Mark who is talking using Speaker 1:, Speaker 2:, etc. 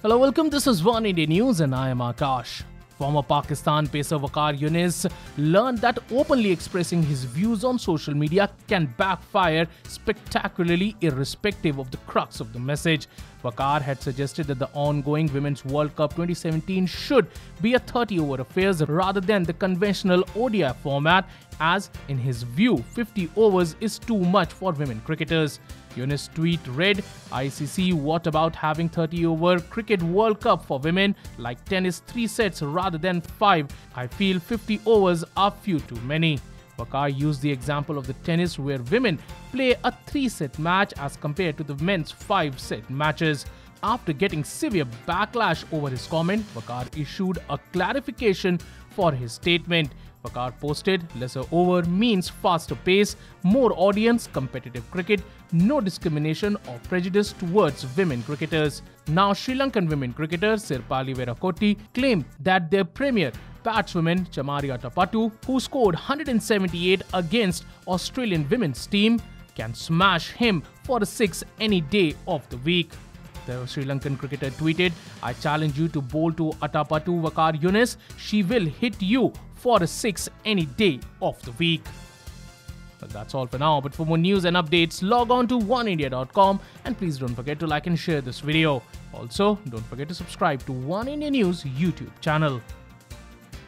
Speaker 1: Hello, welcome. This is One India News, and I am Akash. Former Pakistan pacer Waqar Younis learned that openly expressing his views on social media can backfire spectacularly irrespective of the crux of the message. Waqar had suggested that the ongoing Women's World Cup 2017 should be a 30 over affairs rather than the conventional ODI format, as in his view, 50 overs is too much for women cricketers. Younis' tweet read ICC, what about having 30 over Cricket World Cup for women like tennis 3 sets rather than 5? I feel 50 overs are few too many. Waqar used the example of the tennis where women play a 3 set match as compared to the men's 5 set matches. After getting severe backlash over his comment, Waqar issued a clarification for his statement. Waqar posted, lesser over means faster pace, more audience, competitive cricket, no discrimination or prejudice towards women cricketers. Now, Sri Lankan women cricketer Sripali Weerakkody claimed that their premier batswoman Chamari Atapattu, who scored 178 against Australian women's team, can smash him for a six any day of the week. The Sri Lankan cricketer tweeted, I challenge you to bowl to Atapattu Waqar Younis. She will hit you for a 6 any day of the week. But that's all for now. But for more news and updates, log on to oneindia.com and please don't forget to like and share this video. Also, don't forget to subscribe to One India News YouTube channel.